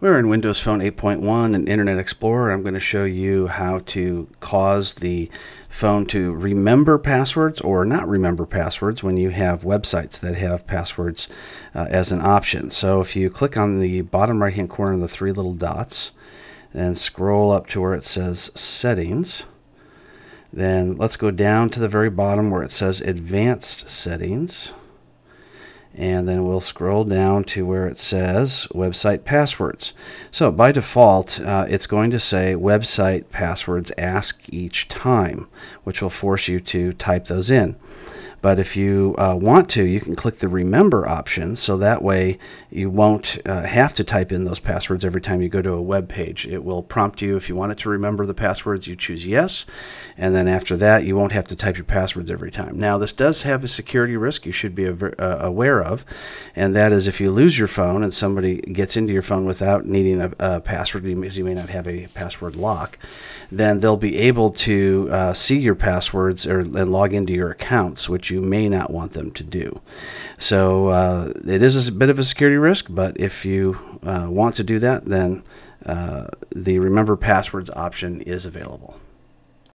We're in Windows Phone 8.1 and Internet Explorer. I'm going to show you how to cause the phone to remember passwords or not remember passwords when you have websites that have passwords uh, as an option. So if you click on the bottom right hand corner of the three little dots and scroll up to where it says Settings, then let's go down to the very bottom where it says Advanced Settings and then we'll scroll down to where it says website passwords. So by default, uh, it's going to say website passwords ask each time, which will force you to type those in. But if you uh, want to, you can click the remember option so that way you won't uh, have to type in those passwords every time you go to a web page. It will prompt you if you want it to remember the passwords, you choose yes. And then after that, you won't have to type your passwords every time. Now, this does have a security risk you should be uh, aware of, and that is if you lose your phone and somebody gets into your phone without needing a, a password because you may not have a password lock, then they'll be able to uh, see your passwords or and log into your accounts, which you may not want them to do. So uh, it is a bit of a security risk, but if you uh, want to do that, then uh, the remember passwords option is available.